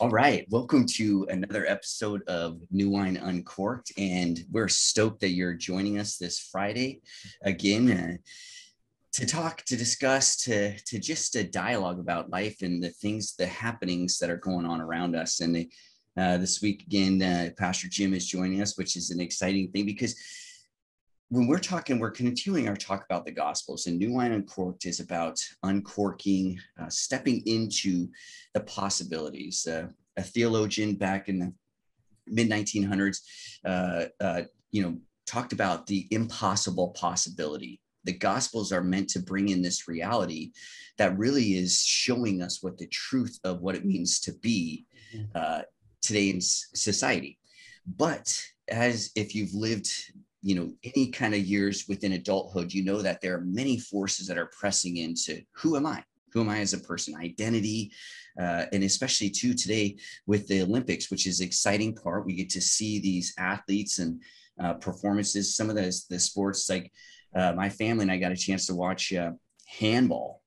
All right, welcome to another episode of New Wine Uncorked, and we're stoked that you're joining us this Friday again uh, to talk, to discuss, to to just a dialogue about life and the things, the happenings that are going on around us. And uh, this week again, uh, Pastor Jim is joining us, which is an exciting thing because when we're talking, we're continuing our talk about the Gospels, and New Wine Uncorked is about uncorking, uh, stepping into the possibilities. Uh, a theologian back in the mid 1900s, uh, uh, you know, talked about the impossible possibility. The Gospels are meant to bring in this reality that really is showing us what the truth of what it means to be mm-hmm. uh, today in society. But as if you've lived you know any kind of years within adulthood you know that there are many forces that are pressing into who am i who am i as a person identity uh, and especially too today with the olympics which is exciting part we get to see these athletes and uh, performances some of the, the sports like uh, my family and i got a chance to watch uh, handball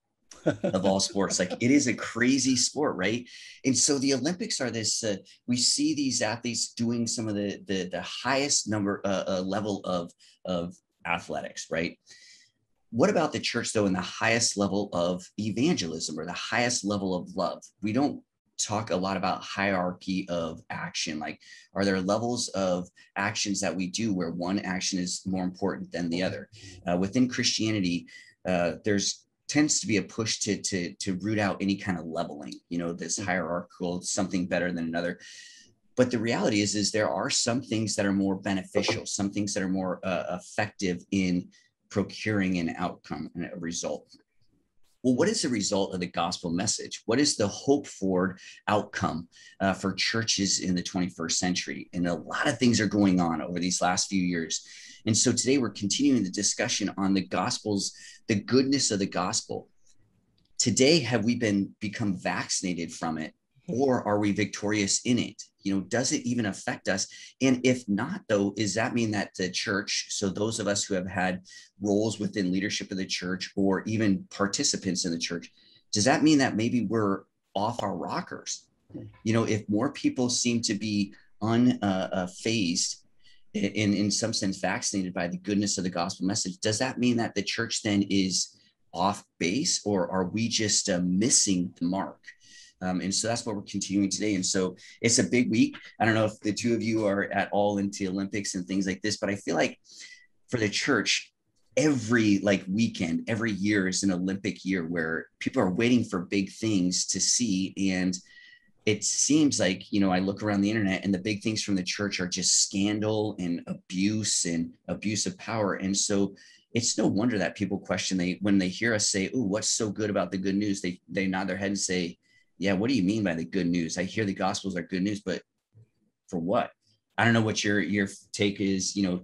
of all sports. Like it is a crazy sport, right? And so the Olympics are this. Uh, we see these athletes doing some of the the, the highest number uh, uh, level of of athletics, right? What about the church though in the highest level of evangelism or the highest level of love? We don't talk a lot about hierarchy of action like are there levels of actions that we do where one action is more important than the other uh, within christianity uh, there's tends to be a push to to to root out any kind of leveling you know this mm-hmm. hierarchical something better than another but the reality is is there are some things that are more beneficial some things that are more uh, effective in procuring an outcome and a result. Well what is the result of the gospel message? What is the hope for outcome uh, for churches in the 21st century? And a lot of things are going on over these last few years. And so today we're continuing the discussion on the gospel's the goodness of the gospel. Today, have we been become vaccinated from it, or are we victorious in it? You know, does it even affect us? And if not, though, does that mean that the church, so those of us who have had roles within leadership of the church or even participants in the church, does that mean that maybe we're off our rockers? You know, if more people seem to be unfazed uh, uh, in, in some sense vaccinated by the goodness of the gospel message, does that mean that the church then is off base or are we just uh, missing the mark? Um, and so that's what we're continuing today. And so it's a big week. I don't know if the two of you are at all into Olympics and things like this, but I feel like for the church, every like weekend, every year is an Olympic year where people are waiting for big things to see. And it seems like you know i look around the internet and the big things from the church are just scandal and abuse and abuse of power and so it's no wonder that people question they when they hear us say oh what's so good about the good news they they nod their head and say yeah what do you mean by the good news i hear the gospels are good news but for what i don't know what your your take is you know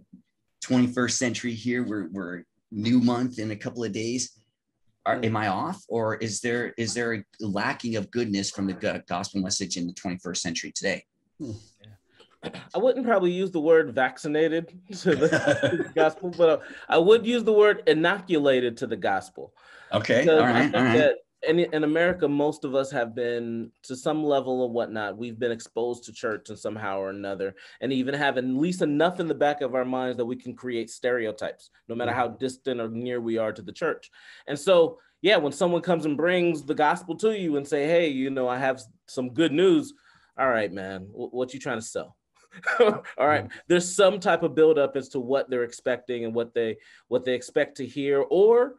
21st century here we're we're new month in a couple of days are, am I off, or is there is there a lacking of goodness from the gospel message in the 21st century today? Hmm. I wouldn't probably use the word vaccinated to the, to the gospel, but I would use the word inoculated to the gospel. Okay, all right, all right. In, in America, most of us have been to some level or whatnot. We've been exposed to church in somehow or another, and even have at least enough in the back of our minds that we can create stereotypes, no matter how distant or near we are to the church. And so, yeah, when someone comes and brings the gospel to you and say, "Hey, you know, I have some good news," all right, man, what you trying to sell? all right. There's some type of buildup as to what they're expecting and what they what they expect to hear or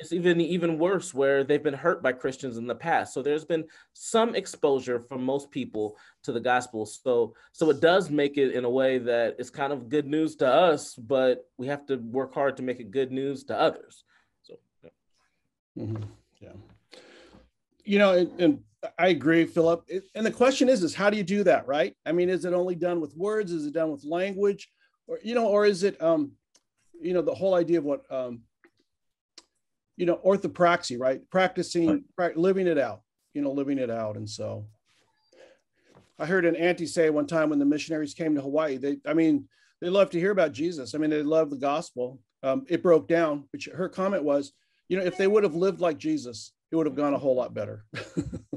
it's even even worse where they've been hurt by christians in the past. So there's been some exposure from most people to the gospel. So so it does make it in a way that it's kind of good news to us but we have to work hard to make it good news to others. So yeah, mm-hmm. yeah. you know and, and I agree, Philip. And the question is, is how do you do that, right? I mean, is it only done with words? Is it done with language, or you know, or is it, um, you know, the whole idea of what, um, you know, orthopraxy, right? Practicing, right. living it out, you know, living it out. And so, I heard an auntie say one time when the missionaries came to Hawaii, they, I mean, they love to hear about Jesus. I mean, they love the gospel. Um, it broke down, but her comment was, you know, if they would have lived like Jesus, it would have gone a whole lot better.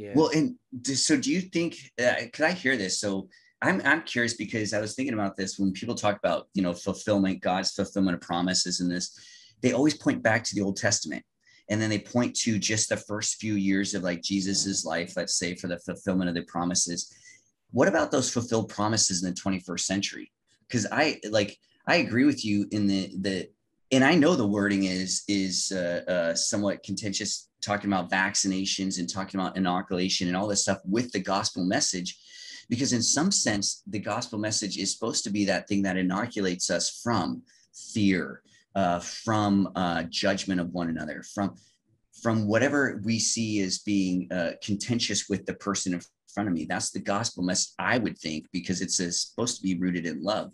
Yeah. Well, and so do you think? Uh, could I hear this? So I'm I'm curious because I was thinking about this when people talk about you know fulfillment, God's fulfillment of promises, and this they always point back to the Old Testament, and then they point to just the first few years of like Jesus's life, let's say, for the fulfillment of the promises. What about those fulfilled promises in the 21st century? Because I like I agree with you in the the and I know the wording is is uh, uh, somewhat contentious, talking about vaccinations and talking about inoculation and all this stuff with the gospel message because in some sense the gospel message is supposed to be that thing that inoculates us from fear uh, from uh, judgment of one another from from whatever we see as being uh, contentious with the person in front of me. That's the gospel message i would think because it's uh, supposed to be rooted in love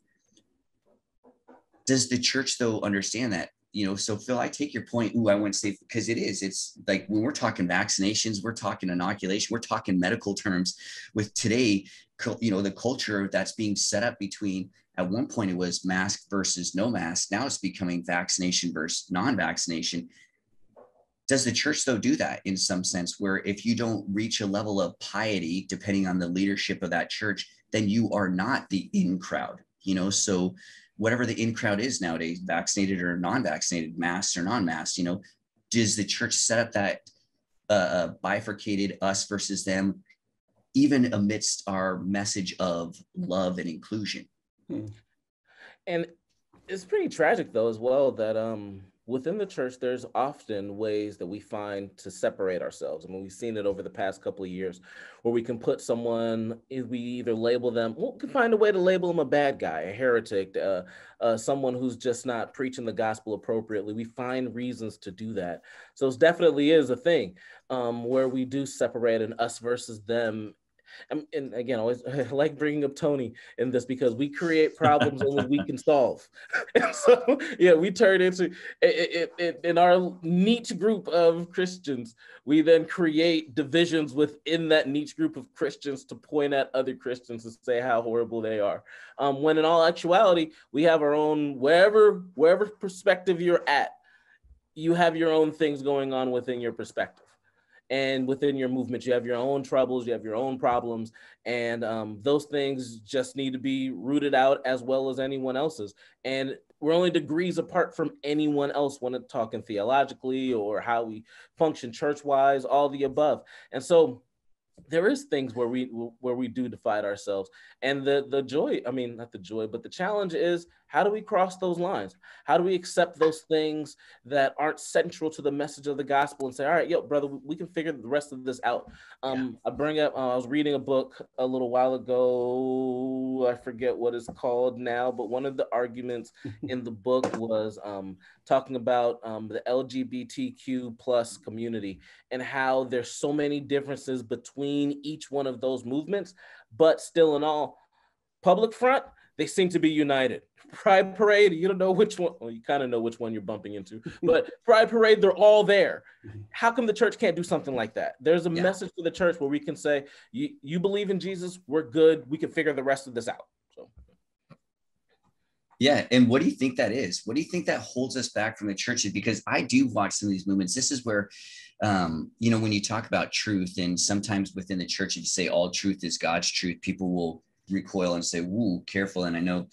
does the church though understand that you know, so Phil, I take your point. Ooh, I went safe because it is. It's like when we're talking vaccinations, we're talking inoculation, we're talking medical terms. With today, you know, the culture that's being set up between at one point it was mask versus no mask. Now it's becoming vaccination versus non-vaccination. Does the church though do that in some sense, where if you don't reach a level of piety, depending on the leadership of that church, then you are not the in crowd? You know, so whatever the in crowd is nowadays, vaccinated or non-vaccinated, masked or non-masked, you know, does the church set up that uh, uh, bifurcated us versus them, even amidst our message of love and inclusion? Hmm. And it's pretty tragic though as well that um within the church, there's often ways that we find to separate ourselves. I mean, we've seen it over the past couple of years where we can put someone, we either label them, we can find a way to label them a bad guy, a heretic, uh, uh, someone who's just not preaching the gospel appropriately. We find reasons to do that. So it definitely is a thing um, where we do separate an us versus them and, again, I always I like bringing up Tony in this because we create problems only we can solve. And so, yeah, we turn into it, it, it, in our niche group of Christians. We then create divisions within that niche group of Christians to point at other Christians and say how horrible they are. Um, when in all actuality, we have our own wherever wherever perspective you're at, you have your own things going on within your perspective and within your movement you have your own troubles you have your own problems and um, those things just need to be rooted out as well as anyone else's. And we're only degrees apart from anyone else when it's talking theologically or how we function church wise all the above. And so there is things where we where we do divide ourselves. And the the joy i mean not the joy but the challenge is how do we cross those lines? How do we accept those things that aren't central to the message of the gospel and say, all right, yo, brother, we can figure the rest of this out? Um, yeah. I bring up, uh, I was reading a book a little while ago. I forget what it's called now, but one of the arguments in the book was um, talking about um, the LGBTQ plus community and how there's so many differences between each one of those movements, but still in all, public front, they seem to be united. Pride Parade, you don't know which one. Well, you kind of know which one you're bumping into, but Pride Parade, they're all there. Mm-hmm. How come the church can't do something like that? There's a yeah. message to the church where we can say, you, you believe in Jesus, we're good. We can figure the rest of this out. So. Yeah. And what do you think that is? What do you think that holds us back from the churches? Because I do watch some of these movements. This is where, um, you know, when you talk about truth, and sometimes within the church, if you say all truth is God's truth, people will recoil and say, "Woo, careful." And I know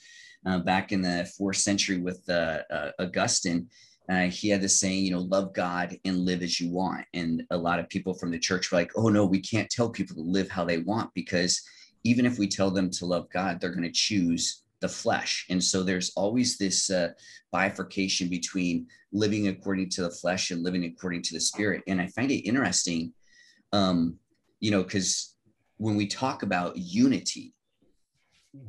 uh, back in the fourth century with uh, uh, Augustine, uh, he had this saying, you know, love God and live as you want. And a lot of people from the church were like, "Oh no, we can't tell people to live how they want because even if we tell them to love God, they're going to choose the flesh." And so there's always this uh, bifurcation between living according to the flesh and living according to the spirit. And I find it interesting, um, you know, because when we talk about unity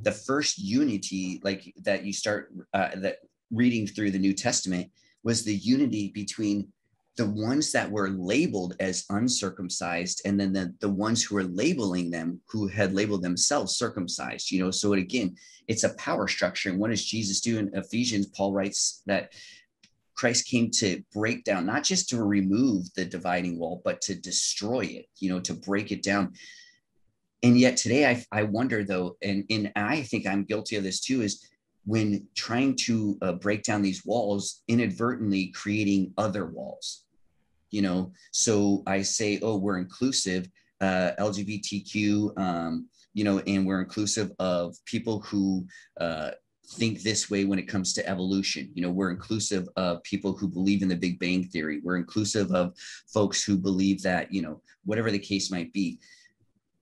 the first unity like that you start uh, that reading through the new testament was the unity between the ones that were labeled as uncircumcised and then the, the ones who were labeling them who had labeled themselves circumcised you know? So it, again it's a power structure. And what does jesus do in ephesians? Paul writes that christ came to break down not just to remove the dividing wall but to destroy it you know to break it down and yet today I, I wonder though and, and i think i'm guilty of this too is when trying to uh, break down these walls inadvertently creating other walls you know so i say oh we're inclusive uh, LGBTQ, um, you know, and we're inclusive of people who uh, think this way when it comes to evolution. You know, we're inclusive of people who believe in the Big Bang Theory. We're inclusive of folks who believe that, you know, whatever the case might be.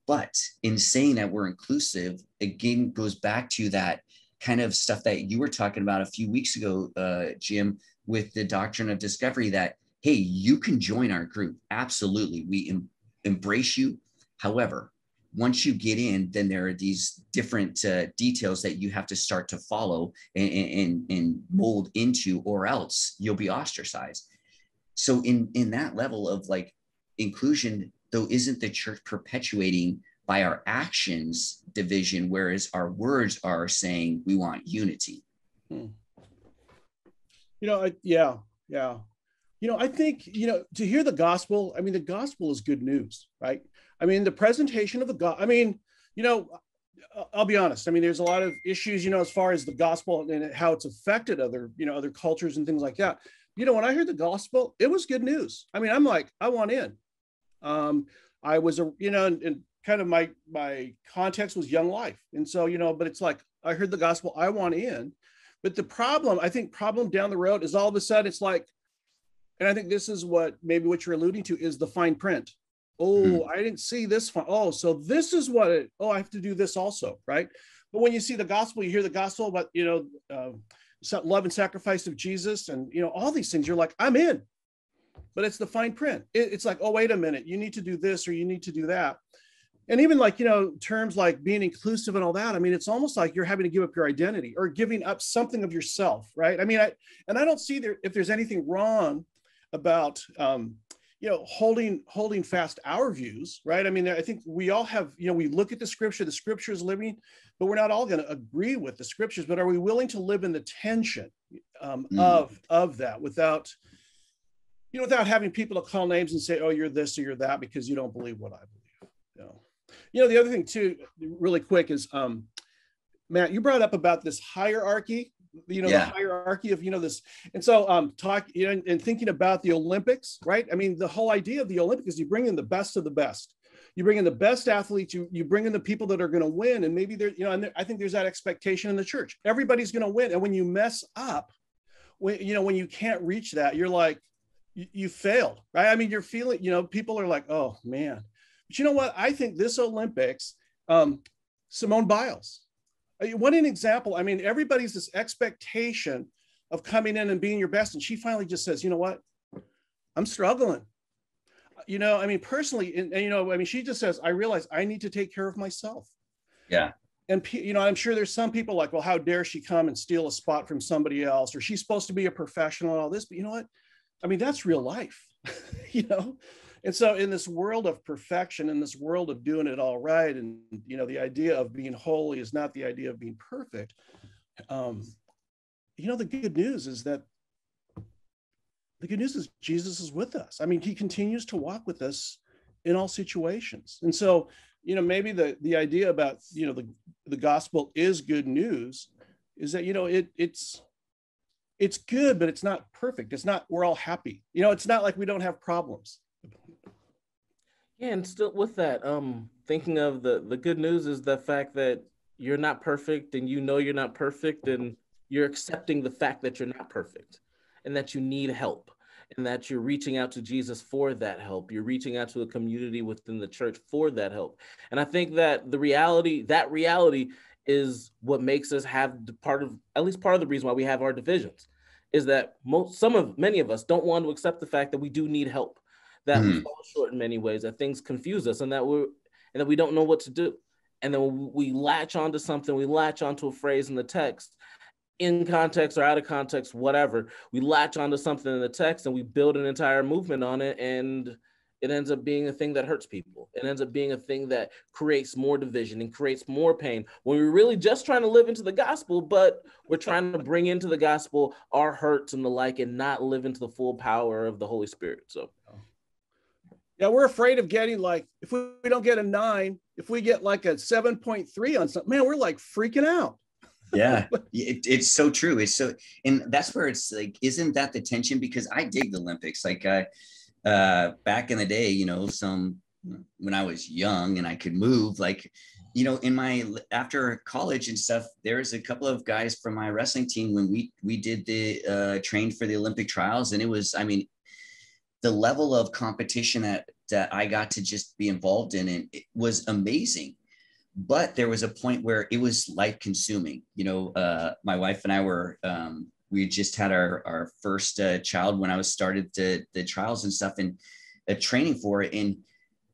But in saying that we're inclusive, again, goes back to that kind of stuff that you were talking about a few weeks ago, uh, Jim, with the doctrine of discovery that, hey, you can join our group. Absolutely. We em- embrace you. However, once you get in, then there are these different uh, details that you have to start to follow and, and, and mold into, or else you'll be ostracized. So in in that level of like inclusion, though, isn't the church perpetuating by our actions division, whereas our words are saying we want unity? Hmm. You know, I, yeah, yeah. You know, I think you know to hear the gospel. I mean, the gospel is good news, right? I mean, the presentation of the God, I mean, you know, I'll be honest. I mean, there's a lot of issues, you know, as far as the gospel and how it's affected other, you know, other cultures and things like that. You know, when I heard the gospel, it was good news. I mean, I'm like, I want in. Um, I was a, you know, and, and kind of my my context was young life, and so you know, but it's like I heard the gospel, I want in. But the problem, I think, problem down the road is all of a sudden it's like, and I think this is what maybe what you're alluding to is the fine print oh mm. i didn't see this oh so this is what it oh i have to do this also right but when you see the gospel you hear the gospel about you know uh, love and sacrifice of jesus and you know all these things you're like i'm in but it's the fine print. It, it's like oh wait a minute you need to do this or you need to do that. And even like you know terms like being inclusive and all that i mean it's almost like you're having to give up your identity or giving up something of yourself right? I mean i and i don't see there if there's anything wrong about um, you know holding holding fast our views right? I mean i think we all have you know we look at the scripture the scripture is living but we're not all going to agree with the scriptures but are we willing to live in the tension um, mm. of of that without you know without having people to call names and say oh you're this or you're that because you don't believe what i believe you know. You know the other thing too really quick is um matt you brought up about this hierarchy you know yeah. the hierarchy of you know this and so um talk you know and thinking about the olympics right? I mean the whole idea of the olympics is you bring in the best of the best. You bring in the best athletes you you bring in the people that are going to win and maybe there you know and there, i think there's that expectation in the church. Everybody's going to win and when you mess up when you know when you can't reach that you're like you, you failed right i mean you're feeling you know people are like oh man but you know what i think this olympics um simone biles what an example. I mean, everybody's this expectation of coming in and being your best. And she finally just says, you know what? I'm struggling. You know, I mean, personally, and, and you know, I mean, she just says, I realize I need to take care of myself. Yeah. And, you know, I'm sure there's some people like, well, how dare she come and steal a spot from somebody else? Or she's supposed to be a professional and all this. But you know what? I mean, that's real life, you know? and so in this world of perfection in this world of doing it all right and you know the idea of being holy is not the idea of being perfect um you know the good news is that the good news is jesus is with us i mean he continues to walk with us in all situations and so you know maybe the the idea about you know the the gospel is good news is that you know it it's it's good but it's not perfect. It's not we're all happy. You know it's not like we don't have problems. Yeah, and still with that, um, thinking of the the good news is the fact that you're not perfect, and you know you're not perfect, and you're accepting the fact that you're not perfect, and that you need help, and that you're reaching out to Jesus for that help. You're reaching out to a community within the church for that help, and I think that the reality, that reality, is what makes us have part of at least part of the reason why we have our divisions, is that most some of many of us don't want to accept the fact that we do need help that mm. we fall short in many ways, that things confuse us, and that we're and that we don't know what to do. And then we latch onto something, we latch onto a phrase in the text, in context or out of context, whatever. We latch onto something in the text and we build an entire movement on it, and it ends up being a thing that hurts people. It ends up being a thing that creates more division and creates more pain when we're really just trying to live into the gospel, but we're trying to bring into the gospel our hurts and the like and not live into the full power of the Holy Spirit. So yeah, we're afraid of getting like, if we, we don't get a nine, if we get like a 7.3 on something, man, we're like freaking out. yeah, it, it's so true. It's so, and that's where it's like, isn't that the tension? Because I dig the Olympics. Like, uh, uh, back in the day, you know, some when I was young and I could move, like, you know, in my after college and stuff, there was a couple of guys from my wrestling team when we we did the uh, trained for the Olympic trials, and it was, I mean, the level of competition that that I got to just be involved in and it was amazing. But there was a point where it was life consuming. You know, uh, my wife and I were um, we just had our our first uh, child when I was started the the trials and stuff and uh, training for it, and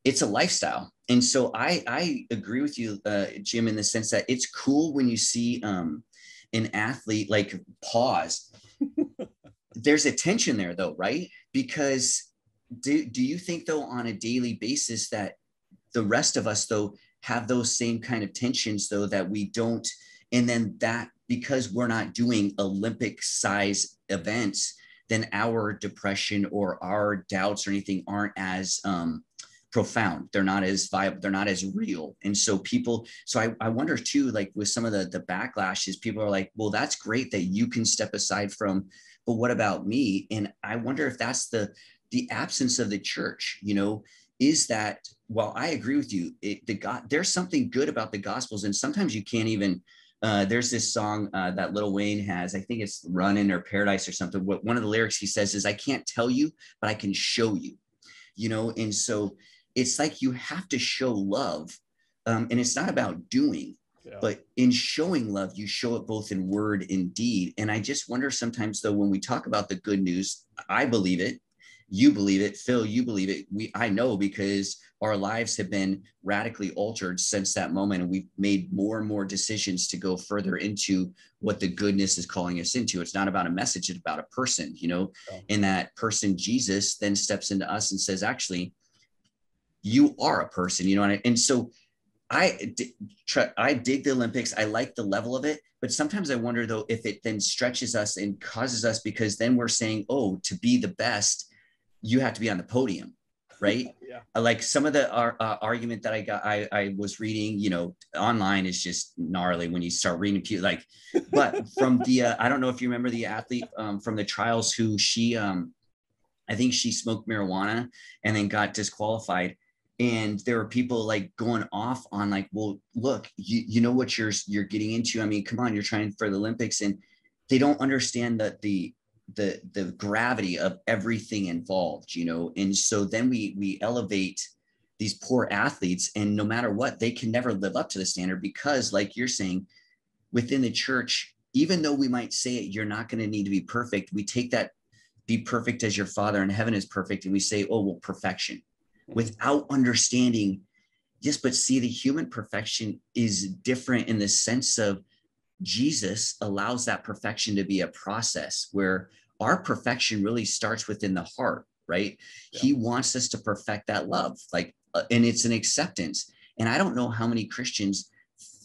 it's a lifestyle. And so I I agree with you, uh, Jim, in the sense that it's cool when you see um, an athlete like pause. There's a tension there, though, right? Because do, do you think though on a daily basis that the rest of us though have those same kind of tensions though that we don't and then that because we're not doing olympic size events then our depression or our doubts or anything aren't as um, profound. They're not as viable they're not as real. And so people so I, I wonder too like with some of the the backlashes people are like well that's great that you can step aside from but what about me? And i wonder if that's the the absence of the church, you know, is that while I agree with you, it, the God, there's something good about the gospels, and sometimes you can't even. Uh, there's this song uh, that Lil Wayne has. I think it's "Running" or "Paradise" or something. What one of the lyrics he says is, "I can't tell you, but I can show you." You know, and so it's like you have to show love, um, and it's not about doing. Yeah. But in showing love, you show it both in word and deed. And I just wonder sometimes, though, when we talk about the good news, I believe it you believe it phil you believe it we i know because our lives have been radically altered since that moment and we've made more and more decisions to go further into what the goodness is calling us into it's not about a message it's about a person you know oh. and that person jesus then steps into us and says actually you are a person you know and, and so I I dig the Olympics. I like the level of it, but sometimes I wonder though if it then stretches us and causes us because then we're saying, oh, to be the best, you have to be on the podium right? Yeah. Uh, like some of the uh, uh, argument that i got I, I was reading you know online is just gnarly when you start reading like but from the uh, i don't know if you remember the athlete um, from the trials who she um, i think she smoked marijuana and then got disqualified. And there were people like going off on like well look you, you know what you're you're getting into. I mean come on you're trying for the olympics and they don't understand that the the the gravity of everything involved you know and so then we we elevate these poor athletes and no matter what they can never live up to the standard because like you're saying within the church even though we might say it you're not going to need to be perfect we take that be perfect as your father in heaven is perfect and we say oh well perfection mm-hmm. without understanding yes but see the human perfection is different in the sense of Jesus allows that perfection to be a process where our perfection really starts within the heart, right? Yeah. He wants us to perfect that love, like, uh, and it's an acceptance. And I don't know how many Christians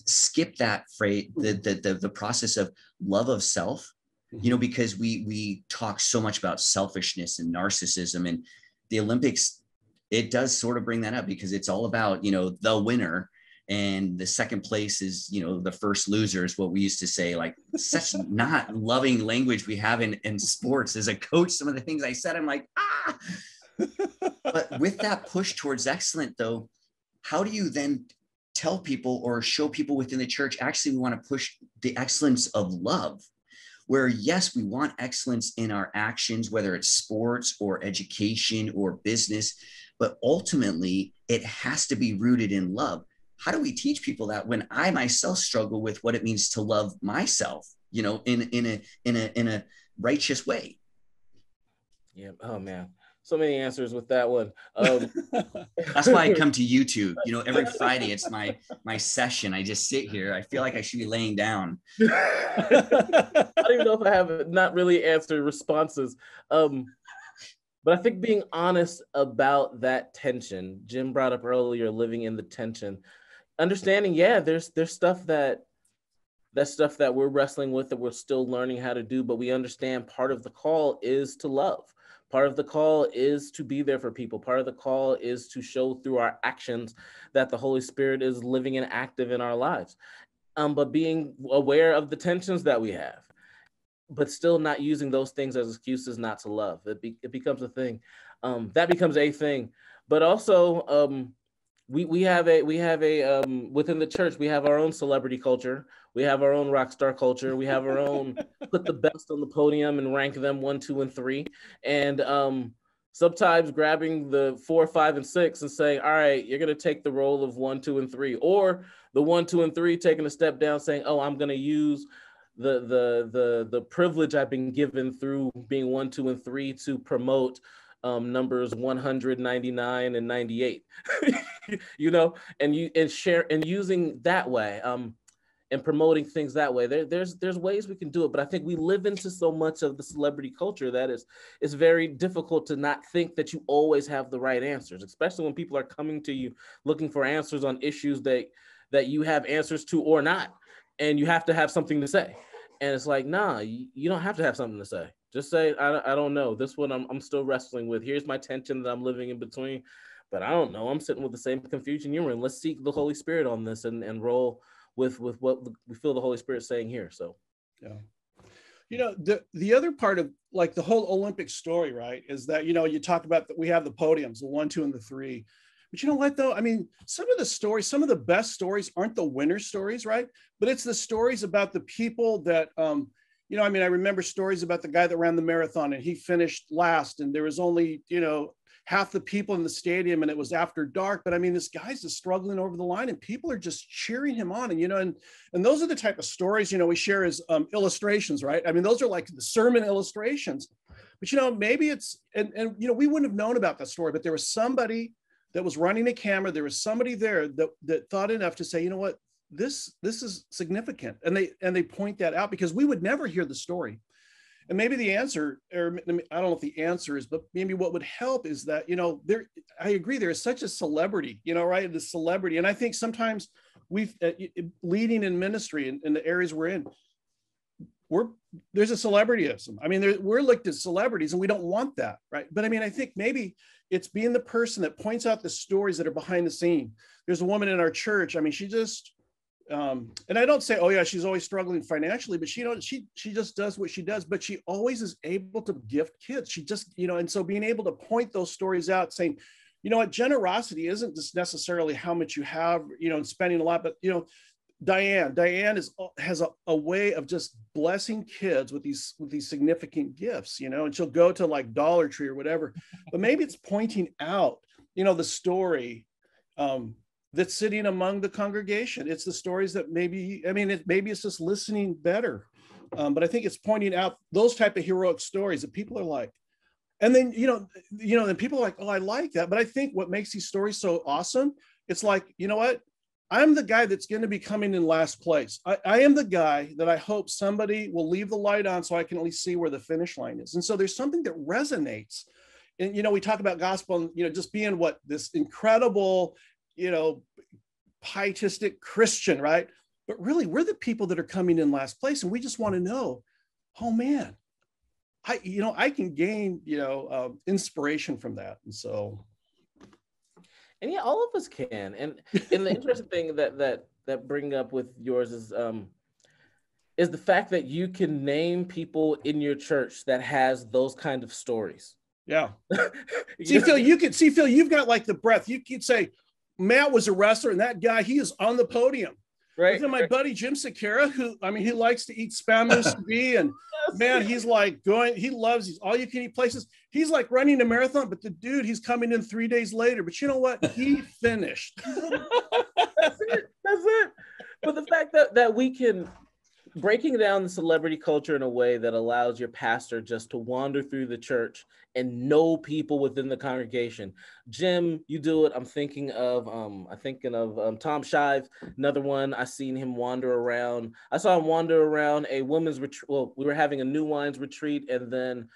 skip that phrase, the, the, the, the process of love of self, you know, mm-hmm. because we, we talk so much about selfishness and narcissism and the Olympics, it does sort of bring that up because it's all about, you know, the winner and the second place is you know the first loser is what we used to say like such not loving language we have in in sports. As a coach some of the things i said i'm like ah! But with that push towards excellent though how do you then tell people or show people within the church actually we want to push the excellence of love where yes we want excellence in our actions whether it's sports or education or business but ultimately it has to be rooted in love how do we teach people that when I myself struggle with what it means to love myself, you know, in in a in a in a righteous way? Yeah. Oh man. So many answers with that one. Um, That's why I come to YouTube. You know, every Friday it's my my session. I just sit here. I feel like I should be laying down. I don't even know if I have not really answered responses. Um, but I think being honest about that tension, Jim brought up earlier, living in the tension understanding, yeah, there's there's stuff that that's stuff that we're wrestling with that we're still learning how to do, but we understand part of the call is to love. Part of the call is to be there for people. Part of the call is to show through our actions that the Holy Spirit is living and active in our lives. Um, but being aware of the tensions that we have, but still not using those things as excuses not to love. It, be, it becomes a thing. Um, that becomes a thing. But also, um, we we have a we have a um within the church we have our own celebrity culture. We have our own rock star culture. We have our own put the best on the podium and rank them one two and three. And um sometimes grabbing the four five and six and saying all right you're going to take the role of one two and three or the one two and three taking a step down saying oh i'm going to use the the the the privilege i've been given through being one two and three to promote um, numbers 199 and 98 you know and you and share and using that way um, and promoting things that way there, there's there's ways we can do it but i think we live into so much of the celebrity culture that is it's very difficult to not think that you always have the right answers especially when people are coming to you looking for answers on issues that that you have answers to or not and you have to have something to say and it's like nah you, you don't have to have something to say just say, I, I don't know. This one I'm, I'm still wrestling with. Here's my tension that I'm living in between. But I don't know. I'm sitting with the same confusion you're in. Let's seek the Holy Spirit on this and, and roll with with what we feel the Holy Spirit saying here. So, yeah. You know, the the other part of like the whole Olympic story, right, is that you know you talk about that we have the podiums, the one, two, and the three. But you know what though? I mean, some of the stories, some of the best stories aren't the winner stories, right? But it's the stories about the people that um, you know, I mean, I remember stories about the guy that ran the marathon and he finished last, and there was only, you know, half the people in the stadium and it was after dark. But I mean, this guy's just struggling over the line and people are just cheering him on. And, you know, and, and those are the type of stories, you know, we share as um, illustrations, right? I mean, those are like the sermon illustrations. But, you know, maybe it's, and, and, you know, we wouldn't have known about that story, but there was somebody that was running a camera. There was somebody there that, that thought enough to say, you know what, this this is significant and they and they point that out because we would never hear the story and maybe the answer or i don't know if the answer is but maybe what would help is that you know there i agree there is such a celebrity you know right? The celebrity. And i think sometimes we've uh, leading in ministry in, in, the areas we're in we're there's a celebrityism. I mean there, we're looked as celebrities and we don't want that right? But i mean i think maybe it's being the person that points out the stories that are behind the scene. There's a woman in our church. I mean she just um, and I don't say, oh yeah, she's always struggling financially, but she don't, she she just does what she does, but she always is able to gift kids. She just, you know, and so being able to point those stories out, saying, you know what, generosity isn't just necessarily how much you have, you know, and spending a lot, but you know, Diane, Diane is has a, a way of just blessing kids with these with these significant gifts, you know, and she'll go to like Dollar Tree or whatever, but maybe it's pointing out, you know, the story um, that's sitting among the congregation. It's the stories that maybe, I mean, it, maybe it's just listening better. Um, but I think it's pointing out those type of heroic stories that people are like, and then, you know, you know, and people are like, oh, I like that. But I think what makes these stories so awesome, it's like, you know what? I'm the guy that's going to be coming in last place. I, I, am the guy that I hope somebody will leave the light on so I can at least see where the finish line is. And so there's something that resonates. And, you know, we talk about gospel and, you know, just being what this incredible you know, pietistic Christian, right? But really, we're the people that are coming in last place, and we just want to know, oh man, I you know I can gain you know uh, inspiration from that, and so. And yeah, all of us can. And and the interesting thing that that that bring up with yours is um is the fact that you can name people in your church that has those kind of stories. Yeah. see, Phil, you could see, Phil, you've got like the breath. You could say, Matt was a wrestler, and that guy, he is on the podium. Right. my right. buddy Jim Sakara, who I mean, he likes to eat spam musubi, and man, he's like going, he loves these all you can eat places. He's like running a marathon, but the dude, he's coming in three days later. But you know what? He finished. That's it. That's it. But the fact that that we can breaking down the celebrity culture in a way that allows your pastor just to wander through the church and know people within the congregation. Jim, you do it. I'm thinking of um, I'm thinking of um, Tom Shive, another one. I seen him wander around. I saw him wander around a women's retreat. Well, we were having a new wines retreat, and then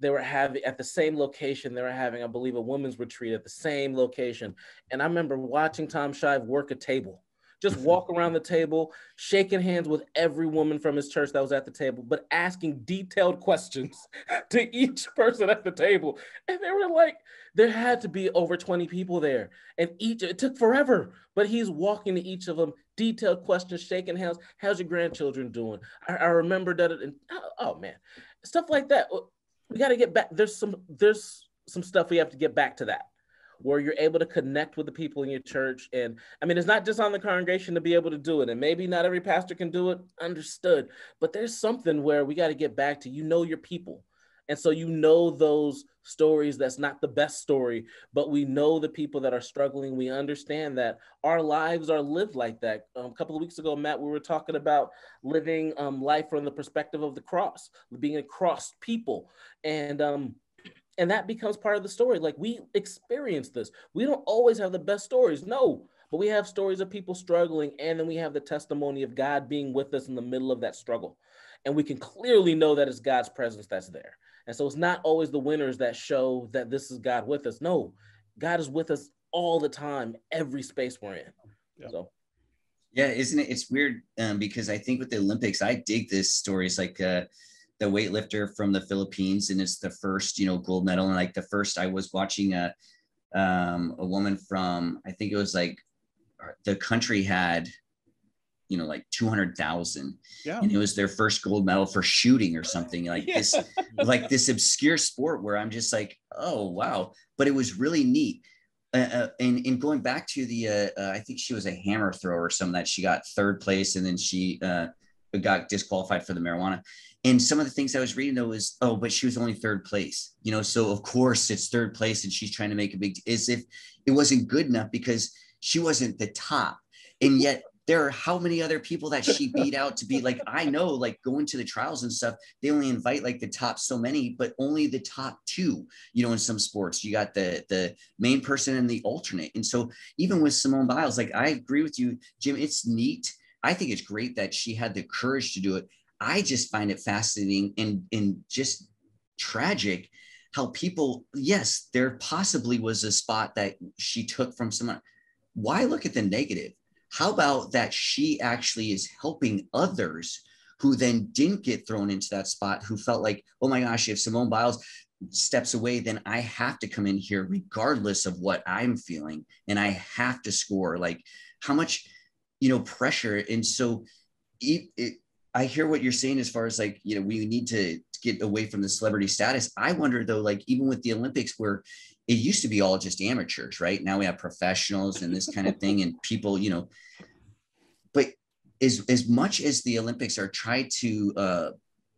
they were having at the same location. They were having, I believe, a women's retreat at the same location. And I remember watching Tom Shive work a table just walk around the table, shaking hands with every woman from his church that was at the table, but asking detailed questions to each person at the table. And they were like, there had to be over 20 people there. And each, it took forever, but he's walking to each of them, detailed questions, shaking hands. How's your grandchildren doing? I, I remember that. And oh, oh man, stuff like that. We got to get back. There's some, there's some stuff we have to get back to that where you're able to connect with the people in your church. And I mean, it's not just on the congregation to be able to do it. And maybe not every pastor can do it, understood. But there's something where we got to get back to you know your people. And so you know those stories that's not the best story, but we know the people that are struggling. We understand that our lives are lived like that. Um, a couple of weeks ago, Matt, we were talking about living um, life from the perspective of the cross, being a crossed people. And um, and that becomes part of the story. Like we experience this. We don't always have the best stories. No, but we have stories of people struggling, and then we have the testimony of God being with us in the middle of that struggle. And we can clearly know that it's God's presence that's there. And so it's not always the winners that show that this is God with us. No, God is with us all the time, every space we're in. Yeah. So yeah, isn't it? It's weird um, because I think with the Olympics, I dig this stories like uh, the weightlifter from the Philippines, and it's the first, you know, gold medal. And like the first, I was watching a um, a woman from, I think it was like the country had you know like 200,000 yeah. and it was their first gold medal for shooting or something like yeah. this like this obscure sport where I'm just like oh wow but it was really neat uh, uh, and, and going back to the uh, uh, I think she was a hammer thrower or something that she got third place and then she uh, got disqualified for the marijuana and some of the things I was reading though was oh but she was only third place you know so of course it's third place and she's trying to make a big as if it wasn't good enough because she wasn't the top. And yet there are how many other people that she beat out to be like i know like going to the trials and stuff they only invite like the top so many but only the top two you know in some sports. You got the the main person and the alternate. And so even with simone biles like i agree with you jim it's neat. I think it's great that she had the courage to do it i just find it fascinating and and just tragic how people yes there possibly was a spot that she took from someone why look at the negative how about that she actually is helping others who then didn't get thrown into that spot, who felt like, oh my gosh, if Simone Biles steps away, then I have to come in here regardless of what I'm feeling and I have to score. Like, how much, you know, pressure. And so it, it, I hear what you're saying as far as like, you know, we need to get away from the celebrity status. I wonder though, like, even with the Olympics, where it used to be all just amateurs, right? Now we have professionals and this kind of thing, and people, you know. But as as much as the Olympics are trying to uh,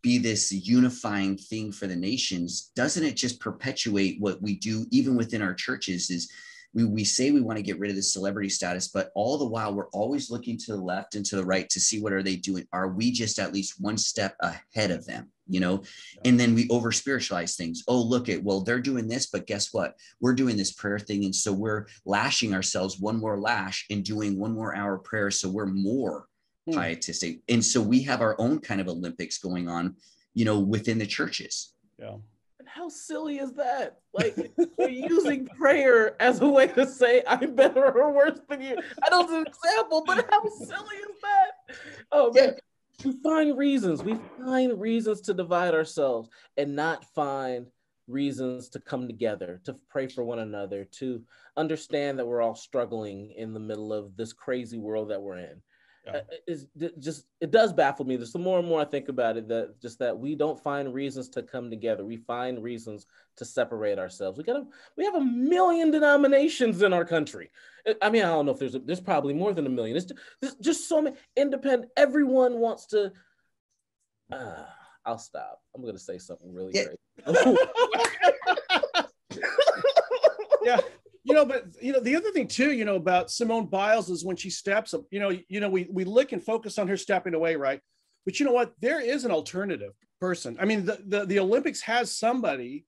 be this unifying thing for the nations, doesn't it just perpetuate what we do even within our churches? Is we, we say we want to get rid of the celebrity status, but all the while we're always looking to the left and to the right to see what are they doing. Are we just at least one step ahead of them? You know, and then we over spiritualize things. Oh, look at well, they're doing this, but guess what? We're doing this prayer thing, and so we're lashing ourselves one more lash and doing one more hour prayer, so we're more hmm. pietistic, and so we have our own kind of Olympics going on, you know, within the churches. Yeah how silly is that? Like you're using prayer as a way to say I'm better or worse than you. I know it's an example, but how silly is that? Oh man. We find reasons. We find reasons to divide ourselves and not find reasons to come together, to pray for one another, to understand that we're all struggling in the middle of this crazy world that we're in yeah. Uh, is just it does baffle me. The more and more I think about it, that just that we don't find reasons to come together. We find reasons to separate ourselves. We got a, we have a million denominations in our country. I mean, I don't know if there's a, there's probably more than a million. It's just, just so many independent. Everyone wants to. Uh, I'll stop. I'm gonna say something really yeah. great. yeah you know, but you know, the other thing too, you know, about Simone Biles is when she steps up, you know, you know, we we look and focus on her stepping away, right? But you know what? There is an alternative person. I mean, the the, the Olympics has somebody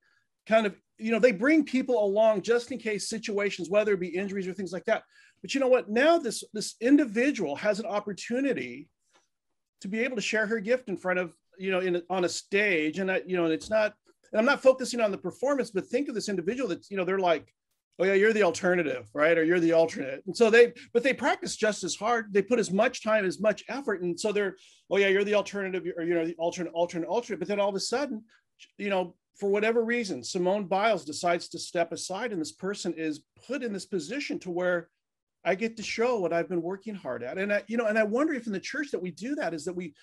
kind of, you know, they bring people along just in case situations, whether it be injuries or things like that. But you know what? Now this this individual has an opportunity to be able to share her gift in front of, you know, in on a stage. And that, you know, it's not, and I'm not focusing on the performance, but think of this individual that's, you know, they're like, oh yeah you're the alternative right? Or you're the alternate. And so they but they practice just as hard. They put as much time as much effort and so they're oh yeah you're the alternative or you know the alternate alternate alternate. But then all of a sudden you know for whatever reason simone biles decides to step aside and this person is put in this position to where i get to show what i've been working hard at. And i you know and i wonder if in the church that we do that is that we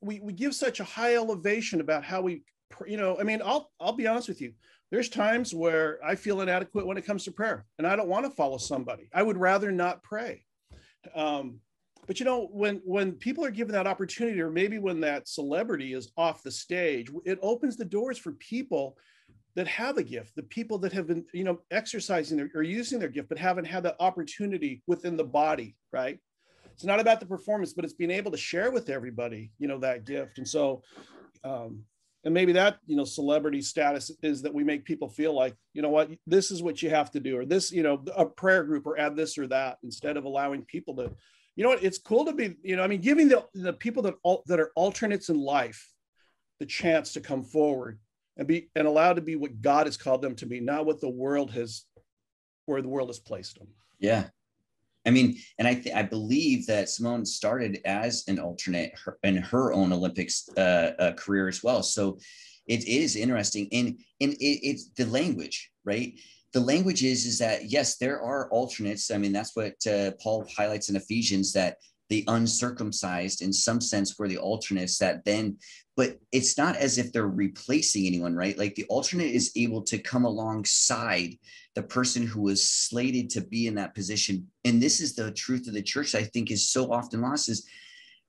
we, we give such a high elevation about how we you know i mean i'll i'll be honest with you there's times where I feel inadequate when it comes to prayer, and I don't want to follow somebody. I would rather not pray. Um, but you know, when when people are given that opportunity, or maybe when that celebrity is off the stage, it opens the doors for people that have a gift, the people that have been, you know, exercising their, or using their gift, but haven't had that opportunity within the body, right? It's not about the performance, but it's being able to share with everybody, you know, that gift. And so, um, and maybe that, you know, celebrity status is that we make people feel like, you know what, this is what you have to do, or this, you know, a prayer group or add this or that, instead of allowing people to, you know what, it's cool to be, you know, I mean, giving the, the people that, all that are alternates in life the chance to come forward and be and allowed to be what God has called them to be, not what the world has, where the world has placed them. Yeah. I mean, and I th- I believe that Simone started as an alternate in her own Olympics uh, uh, career as well. So it is interesting, and and it, it's the language, right? The language is is that yes, there are alternates. I mean, that's what uh, Paul highlights in Ephesians that the uncircumcised in some sense were the alternates that then but it's not as if they're replacing anyone right? Like the alternate is able to come alongside the person who was slated to be in that position. And this is the truth of the church i think is so often lost is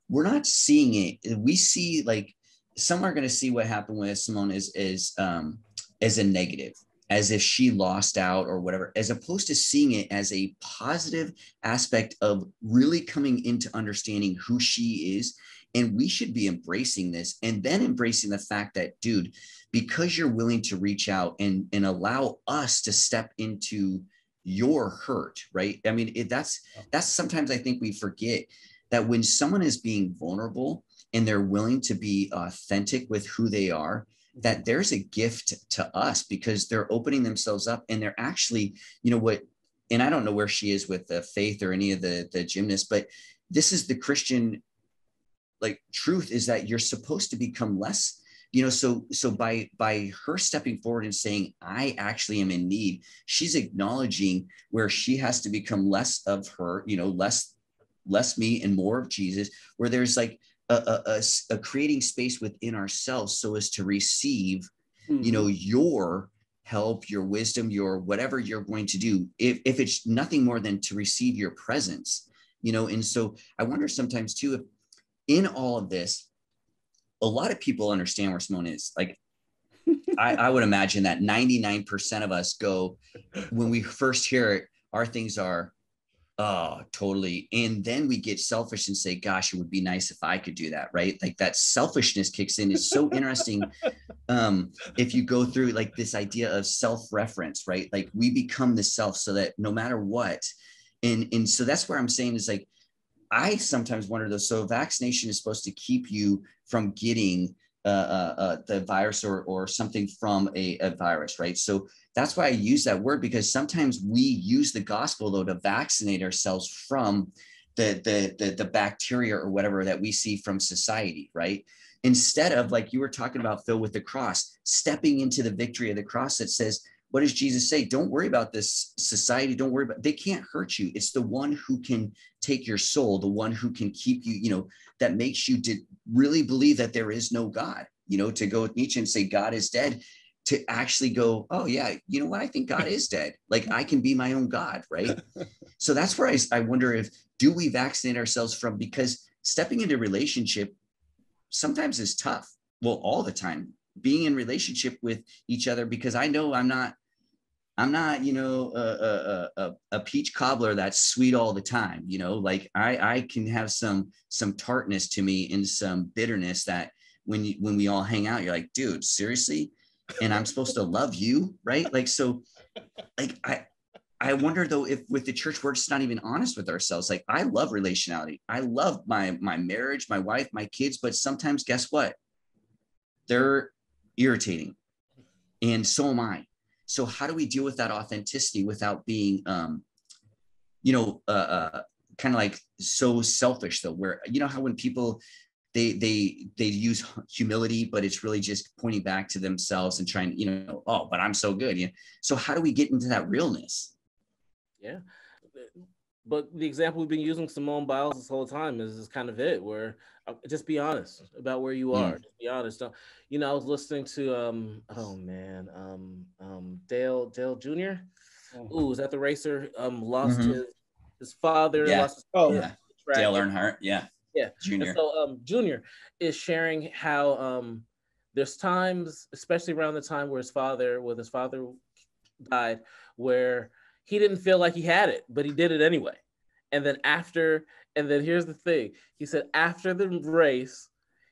we're not seeing it. We see like some are going to see what happened with simone is is um as a negative as if she lost out or whatever, as opposed to seeing it as a positive aspect of really coming into understanding who she is. And we should be embracing this and then embracing the fact that, dude, because you're willing to reach out and, and allow us to step into your hurt, right? I mean, it, that's that's sometimes I think we forget that when someone is being vulnerable and they're willing to be authentic with who they are, that there's a gift to us because they're opening themselves up and they're actually, you know, what, and I don't know where she is with the faith or any of the, the gymnasts, but this is the Christian like truth is that you're supposed to become less you know so so by by her stepping forward and saying i actually am in need she's acknowledging where she has to become less of her you know less less me and more of jesus where there's like a, a, a, creating space within ourselves so as to receive mm-hmm. you know your help your wisdom your whatever you're going to do if, if it's nothing more than to receive your presence you know and so i wonder sometimes too if in all of this a lot of people understand where simone is like I, I would imagine that 99% of us go when we first hear it our things are Oh, totally. And then we get selfish and say, gosh, it would be nice if I could do that, right? Like that selfishness kicks in. It's so interesting. Um, if you go through like this idea of self-reference, right? Like we become the self so that no matter what, and and so that's where I'm saying is like I sometimes wonder though. So vaccination is supposed to keep you from getting Uh, uh, uh, the virus or or something from a, a virus, right? So that's why I use that word because sometimes we use the gospel though to vaccinate ourselves from the, the the the, bacteria or whatever that we see from society, right? Instead of like you were talking about, Phil, with the cross, stepping into the victory of the cross that says, what does Jesus say? Don't worry about this society. Don't worry about they can't hurt you. It's the one who can take your soul, the one who can keep you, you know, that makes you to really believe that there is no God. You know, to go with Nietzsche and say God is dead to actually go, oh yeah, you know what? I think God is dead. Like I can be my own God, right? so that's where I, I wonder if do we vaccinate ourselves from because stepping into relationship sometimes is tough. Well, all the time, being in relationship with each other because I know I'm not I'm not, you know, a, a, a, a, peach cobbler that's sweet all the time. You know, like I, I can have some some tartness to me and some bitterness that when you, when we all hang out, you're like, dude, seriously, and I'm supposed to love you, right? Like, so like I I wonder though if with the church we're just not even honest with ourselves. Like I love relationality. I love my my marriage, my wife, my kids, but sometimes guess what? They're irritating. And so am I. So how do we deal with that authenticity without being um you know uh, uh kind of like so selfish though where you know how when people they they they use humility but it's really just pointing back to themselves and trying you know oh but i'm so good yeah so how do we get into that realness yeah but the example we've been using Simone Biles this whole time is, is kind of it, where uh, just be honest about where you are. Mm. Just be honest. Don't, you know, I was listening to um oh man um um Dale Dale Jr. Oh. Ooh, is that the racer? Um, lost mm-hmm. his his father. Yeah. Lost his oh yeah. Dale Earnhardt. Yeah. Yeah. Junior. And so um Junior is sharing how um there's times, especially around the time where his father, where his father died, where he didn't feel like he had it, but he did it anyway. And then after, and then here's the thing he said, after the race,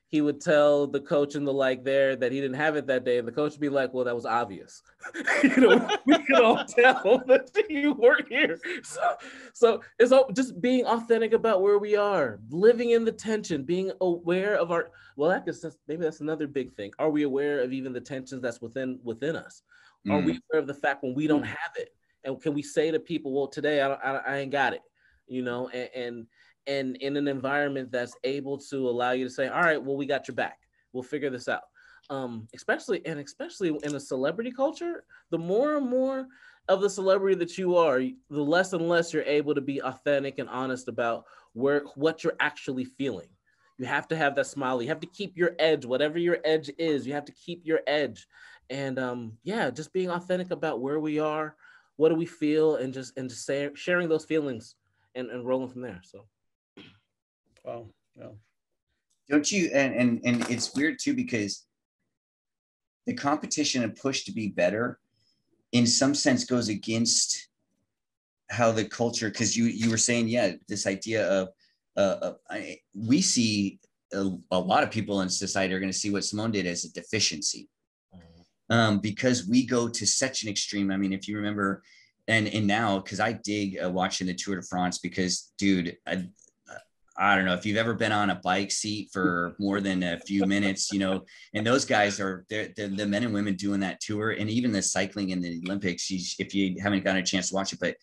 he would tell the coach and the like there that he didn't have it that day, and the coach would be like, "Well, that was obvious. you know, we can all tell that you weren't here." So, so it's all just being authentic about where we are, living in the tension, being aware of our. Well, that guess maybe that's another big thing. Are we aware of even the tensions that's within within us? Mm. Are we mm. aware of the fact when we don't mm. have it, and can we say to people, "Well, today I, I, I ain't got it," you know, and, and and in an environment that's able to allow you to say, all right, well, we got your back. We'll figure this out. Um, especially and especially in a celebrity culture, the more and more of the celebrity that you are, the less and less you're able to be authentic and honest about where what you're actually feeling. You have to have that smile. You have to keep your edge, whatever your edge is. You have to keep your edge, and um, yeah, just being authentic about where we are, what do we feel, and just and just say, sharing those feelings and, and rolling from there. So. Wow. Yeah. Don't you? And and and it's weird too because the competition and push to be better, in some sense, goes against how the culture. Because you you were saying, yeah, this idea of uh, I, we see a, a, lot of people in society are going to see what Simone did as a deficiency. Um, because we go to such an extreme. I mean, if you remember, and and now because I dig uh, watching the Tour de France because, dude, I, I don't know if you've ever been on a bike seat for more than a few minutes, you know, and those guys are they're, they're, the men and women doing that tour and even the cycling in the Olympics, if you haven't gotten a chance to watch it, but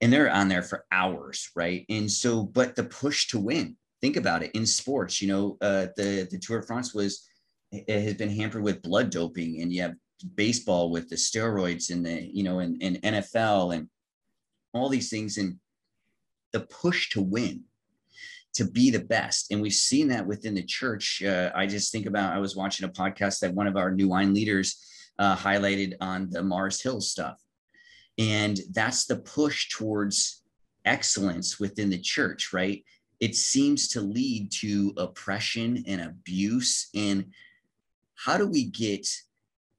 and they're on there for hours, right? And so, but the push to win, think about it in sports, you know, uh, the, the Tour de France was, it has been hampered with blood doping and you have baseball with the steroids and the, you know, and, and NFL and all these things. And the push to win, to be the best. And we've seen that within the church. Uh, I just think about, I was watching a podcast that one of our new wine leaders uh, highlighted on the Mars Hill stuff. And that's the push towards excellence within the church, right? It seems to lead to oppression and abuse. And how do we get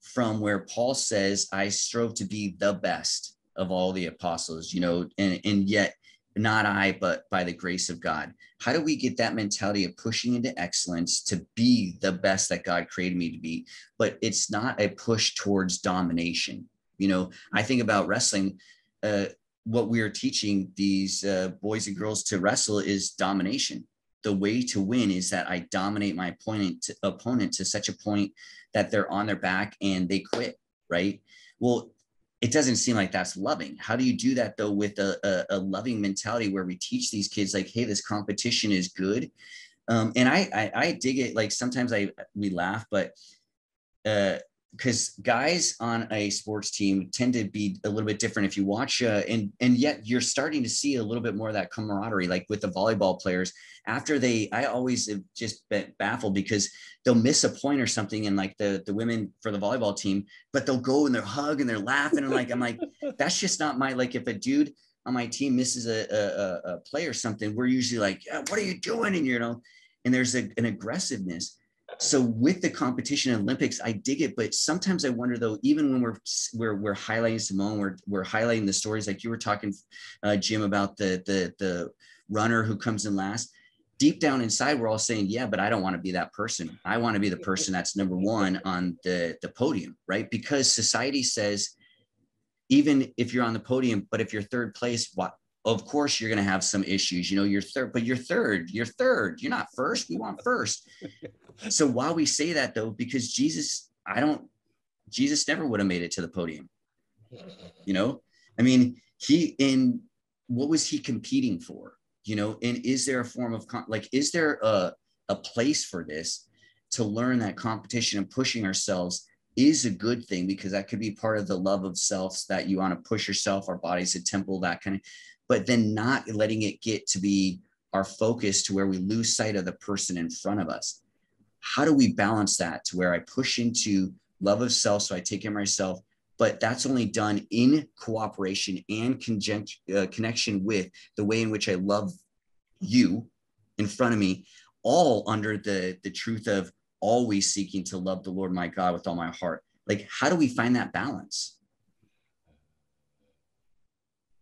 from where Paul says, I strove to be the best of all the apostles, you know, and, and yet not I, but by the grace of God. How do we get that mentality of pushing into excellence to be the best that God created me to be? But it's not a push towards domination. You know, I think about wrestling. Uh, what we are teaching these uh, boys and girls to wrestle is domination. The way to win is that I dominate my opponent to, opponent to such a point that they're on their back and they quit. Right. Well, it doesn't seem like that's loving. How do you do that though with a, a, a loving mentality where we teach these kids like, hey, this competition is good. Um, and I, I, I dig it. Like sometimes I we laugh, but uh, because guys on a sports team tend to be a little bit different if you watch uh, and and yet you're starting to see a little bit more of that camaraderie like with the volleyball players after they i always have just been baffled because they'll miss a point or something and like the the women for the volleyball team but they'll go and they're hug and they're laughing and like i'm like that's just not my like if a dude on my team misses a, a, a play or something we're usually like yeah, what are you doing? And you know and there's a, an aggressiveness so with the competition Olympics, I dig it, but sometimes I wonder though, even when we're we're, we're highlighting Simone, we're, we're highlighting the stories like you were talking, uh, Jim, about the the the runner who comes in last. Deep down inside, we're all saying, "Yeah, but I don't want to be that person. I want to be the person that's number one on the the podium, right?" Because society says, even if you're on the podium, but if you're third place, what? Of course, you're going to have some issues. You know, you're third, but you're third. You're third. You're not first. We want first so while we say that though, because Jesus, I don't, Jesus never would have made it to the podium. You know, I mean, he in what was he competing for? You know, and is there a form of like, is there a a place for this to learn that competition and pushing ourselves is a good thing because that could be part of the love of self that you want to push yourself. Our body's a temple, that kind of. But then not letting it get to be our focus to where we lose sight of the person in front of us. How do we balance that to where I push into love of self so I take care of myself, but that's only done in cooperation and conjunct, uh, connection with the way in which I love you in front of me, all under the, the truth of always seeking to love the Lord my God with all my heart. Like, how do we find that balance?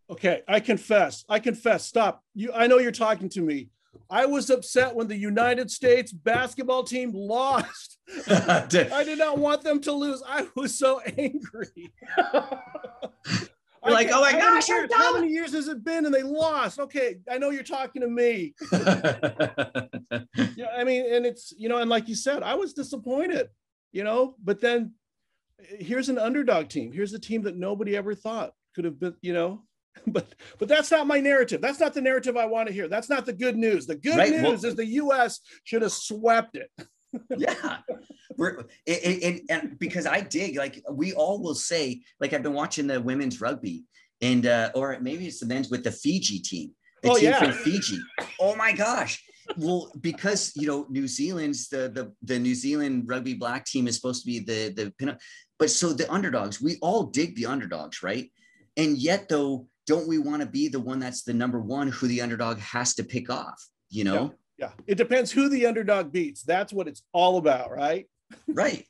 Okay, I confess. I confess. Stop. You I know you're talking to me. I was upset when the United States basketball team lost. I did not want them to lose. I was so angry. You're like, oh my gosh, how, how many years has it been and they lost? Okay, I know you're talking to me. yeah, I mean, and it's you know, and like you said, I was disappointed, you know, but then here's an underdog team. Here's a team that nobody ever thought could have been, you know, but but that's not my narrative. That's not the narrative I want to hear. That's not the good news. The good right. news well, is the U.S. should have swept it. yeah, we're and, because I dig like we all will say like I've been watching the women's rugby and uh, or maybe it's the men's with the Fiji team. The oh, team yeah. from Fiji. Oh my gosh. Well, because you know New Zealand's the the the New Zealand rugby black team is supposed to be the the but so the underdogs, we all dig the underdogs, right? And yet though don't we want to be the one that's the number one who the underdog has to pick off? You know? Yeah. yeah. It depends who the underdog beats. That's what it's all about, right? right.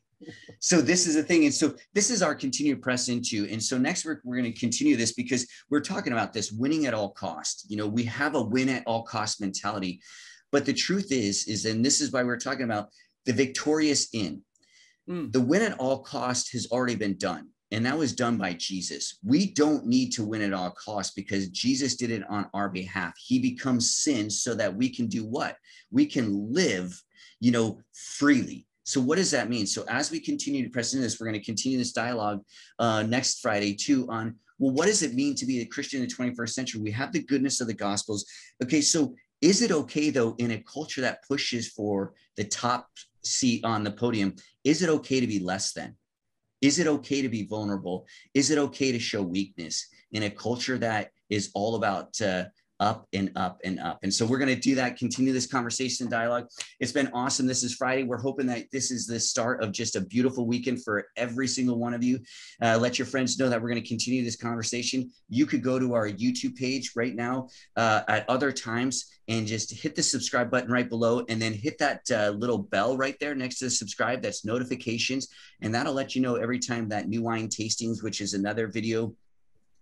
So this is the thing. And so this is our continued press into. And so next week, we're going to continue this because we're talking about this winning at all cost. You know, we have a win at all cost mentality. But the truth is, is, and this is why we're talking about the victorious in. Mm. The win at all cost has already been done and that was done by Jesus. We don't need to win at all costs because Jesus did it on our behalf. He becomes sin so that we can do what? We can live, you know, freely. So what does that mean? So as we continue to press into this, we're going to continue this dialogue uh, next Friday too on well, what does it mean to be a Christian in the 21st century? We have the goodness of the Gospels. Okay, so is it okay though in a culture that pushes for the top seat on the podium? Is it okay to be less than? Is it okay to be vulnerable? Is it okay to show weakness in a culture that is all about uh, up and up and up? And so we're going to do that, continue this conversation dialogue. It's been awesome. This is Friday. We're hoping that this is the start of just a beautiful weekend for every single one of you. Uh, let your friends know that we're going to continue this conversation. You could go to our YouTube page right now uh, at other times and just hit the subscribe button right below and then hit that uh, little bell right there next to the subscribe that's notifications and that'll let you know every time that new wine tastings which is another video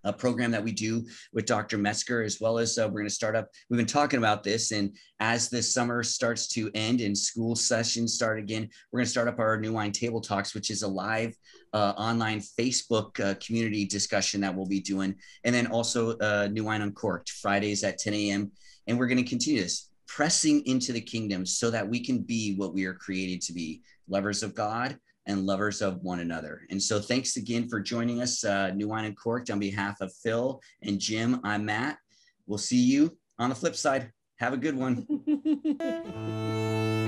a program that we do with Dr. Metzger, as well as uh, we're going to start up. We've been talking about this, and as this summer starts to end and school sessions start again, we're going to start up our New Wine Table Talks, which is a live uh, online Facebook uh, community discussion that we'll be doing, and then also uh, New Wine Uncorked Fridays at 10 a.m. And we're going to continue this, pressing into the kingdom so that we can be what we are created to be lovers of God and lovers of one another. And so thanks again for joining us, uh, New Wine Uncorked. On behalf of Phil and Jim, I'm Matt. We'll see you on the flip side. Have a good one.